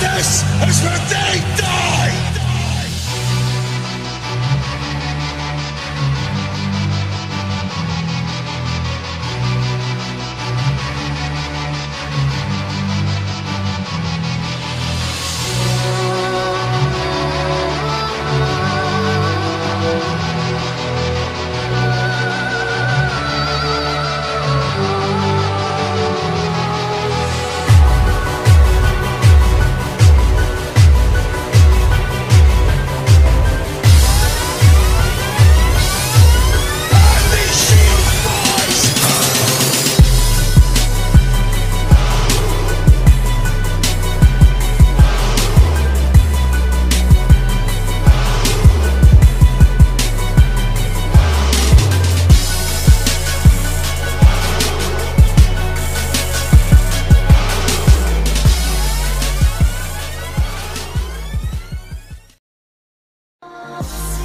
This is ridiculous! house.